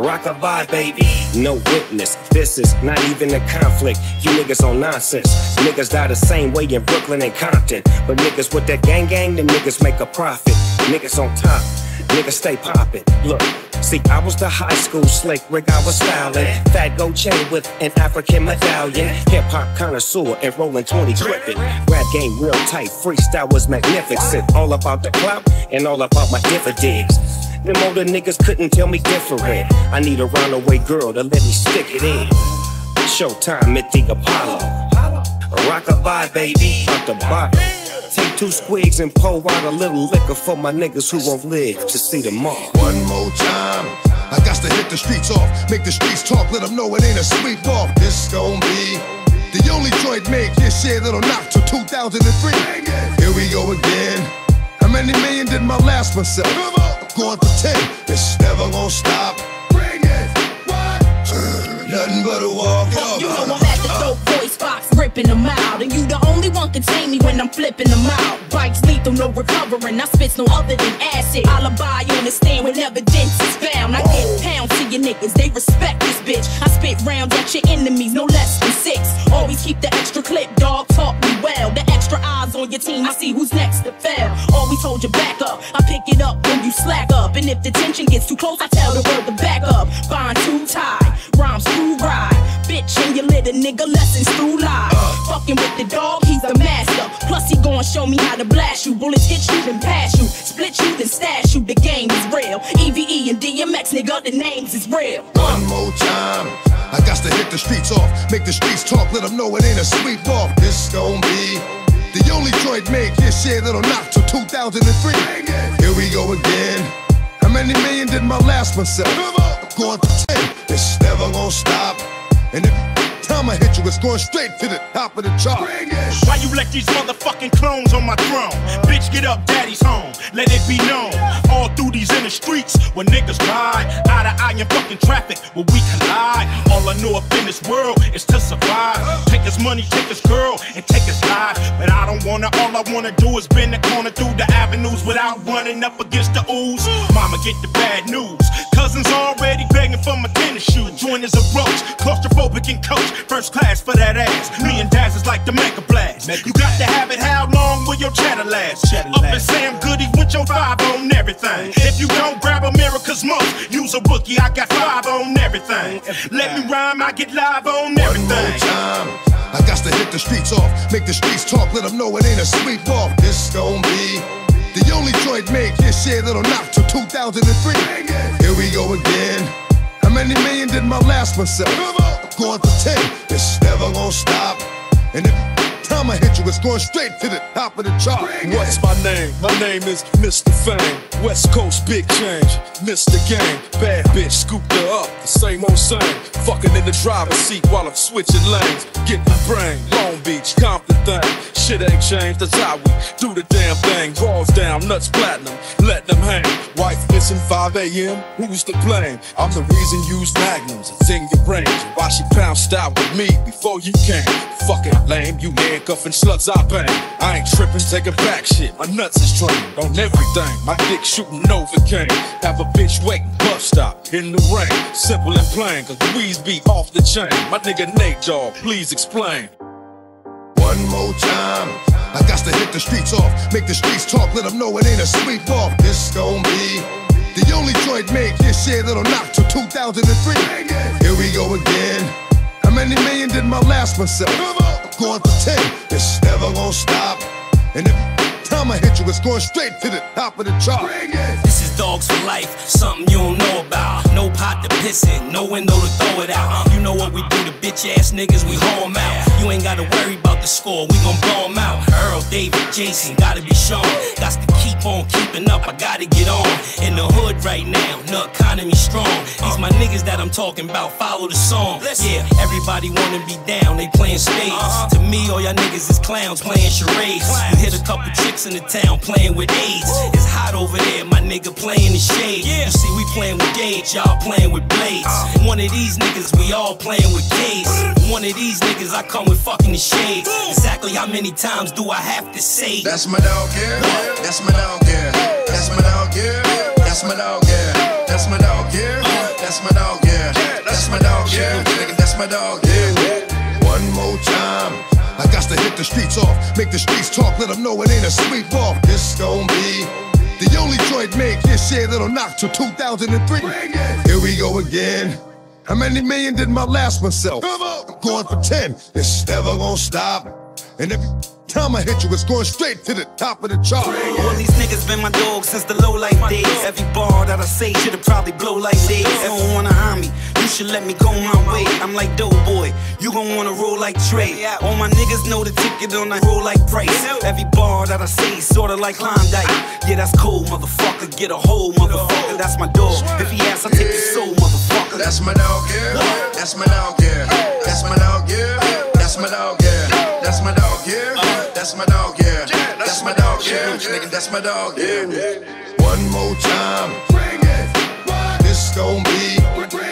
Rockabye, baby. No witness. This is not even a conflict. You niggas on nonsense. Niggas die the same way in Brooklyn and Compton. But niggas with that gang gang, the niggas make a profit. Niggas on top. Niggas stay poppin'. Look, see, I was the high school slick Rick, I was styling. Fat gold chain with an African medallion. Hip hop connoisseur and rolling 20 trippin'. Rap game real tight, freestyle was magnificent. All about the clout and all about my dividends. Them older niggas couldn't tell me different. I need a runaway girl to let me stick it in. Showtime at the Apollo. Rockabye, baby, out the bottom. Take two squigs and pour out a little liquor for my niggas who won't live to see tomorrow. One more time. I got to hit the streets off, make the streets talk, let them know it ain't a sweep off. This gon' be the only joint made this year that'll knock till 2003. Here we go again. How many million did my last one sell? I'm going for 10. It's never gonna stop. Bring it. What? Uh, nothing but a walk. You know I'm at the uh. dope voice box, ripping them out. And you the only one contain me when I'm flipping them out. Bikes lethal, no recovering. I spits no other than acid. Alibi on the stand when evidence is found. I get oh. pounds to your niggas, they respect this bitch. I spit rounds at your enemies, no less than six. Always keep the extra clip, dog, talk me well. The extra eyes on your team, I see who's next to fail. Always hold your back up, I pick it up when you slack up. And if the tension gets too close, I tell the world to back up. Bond too tight, rhymes too ride. Bitch, and you lit a nigga lessons through life. Fucking with the dog, he's the master. Plus, he gon' show me how to blast you. Bullets hit you, then pass you. Split you, then stash you. The game is real. EVE and DMX, nigga, the names is real. Uh. One more time. I got to hit the streets off, make the streets talk, let them know it ain't a sweep off. This gon' be the only joint made this year that'll knock till 2003. Here we go again. How many million did my last one sell? I'm going for 10. It's never gonna stop. And every time I hit you, it's going straight to the top of the chart. Why you let these motherfucking clones on my throne? Bitch, get up, daddy's home. Let it be known. All through these inner streets, where niggas ride, eye to eye in fucking traffic, where we collide. All I know up in this world is to survive. Take his money, take his girl, and take his life. But I don't wanna, all I wanna do is bend the corner through the avenues without running up against the ooze. Mama, get the bad news. Cousins already begging for my tennis shoes. Join as a roach, claustrophobic and coach. First class for that ass. Me and Daz is like the Mega Blast. You got to have it, how long will your cheddar last? Up in Sam Goody with your five on everything. If you don't grab America's most use a bookie, I got five on everything. Let me rhyme, I get live on everything. One more time. I got to hit the streets off, make the streets talk, let them know it ain't a sweep off. This gon' be the only joint made this year that'll knock till 2003. Here we go again. How many million did my last one sell? Going for 10. It's never gonna stop. And every time I hit you, it's going straight to the top of the chart. What's my name? My name is Mr. Fame. West Coast big change. Mr. Game. Bad bitch scooped her up. The same old same. Fucking in the driver's seat while I'm switching lanes. Getting brain. Long Beach, Compton thing. Shit ain't changed. That's how we do the damn thing. Draws down, nuts platinum. Let them hang. Wife missing 5 a.m. Who's to blame? I'm the reason use magnums. It's in your range. Why she pounced out with me before you came? Fucking lame. You handcuffing sluts I bang. I ain't tripping, taking back shit. My nuts is trained on everything. My dick shooting Novocaine. Have a bitch waiting, bus stop in the rain. Simple and plain, cause Louise be off the chain. My nigga Nate Dogg, please explain. One more time. I got to hit the streets off, make the streets talk, let them know it ain't a sweep off. This gon' be the only joint made this year that'll knock till 2003. Here we go again. How many million did my last one sell? I'm going for 10. It's never gonna stop. And every time I hit you, it's going straight to the top of the chart. This is dogs for life, something you don't know about. No pot to piss in, no window to throw it out. You know what we do to bitch ass niggas, we hoe 'em out. You ain't gotta worry about the score, we gon' blow 'em out. Earl, David, Jason, gotta be shown. Got to keep on keeping up, I gotta get on. In the hood right now, the economy strong. These my niggas that I'm talking about, follow the song. Yeah, everybody wanna be down, they playing spades. To me, all y'all niggas is clowns playing charades. You hit a couple chicks in the town playing with AIDS. It's hot over there, my nigga playing in shade. You see, we playing with gauge, y'all playing with blades. One of these niggas, we all playing with K's. One of these niggas, I come with fucking the shades. Exactly how many times do I have to say? That's my dog, yeah. That's my dog, yeah. That's my dog, yeah. That's my dog, yeah. That's my dog, yeah. That's my dog, yeah. That's my dog, yeah. That's my dog, yeah. One more time. I got to hit the streets off, make the streets talk, let them know it ain't a sweep off. This gon' be the only joint make this year that'll knock till 2003. Here we go again. How many million did my last one sell? I'm going for 10. It's never gonna stop. And every time I hit you, it's going straight to the top of the chart. All these niggas been my dog since the low life days. Every bar that I say should've probably blow like you don't wanna harm me, you should let me go my way. I'm like dope boy, you gon' wanna roll like Trey. All my niggas know the ticket on that roll like price. Every bar that I say sorta like Klondike. Yeah, that's cool, motherfucker. Get a hold, motherfucker. That's my dog. If he asks, I take his soul. That's my dog, yeah. That's my dog, yeah. That's my dog, yeah. That's my dog, yeah. That's my dog, yeah. That's my dog, yeah. That's my dog, yeah. That's my dog, yeah. One more time. Bring it. This gon' be.